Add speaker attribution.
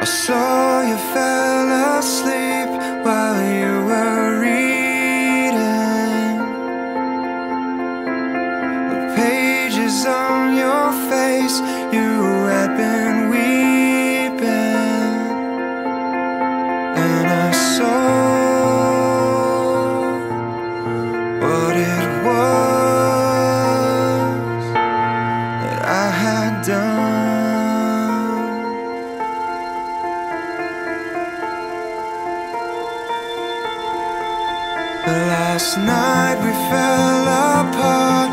Speaker 1: I saw you fell asleep while you were reading the pages on your face. You had been weeping, and I saw what it was that I had done. Last night we fell apart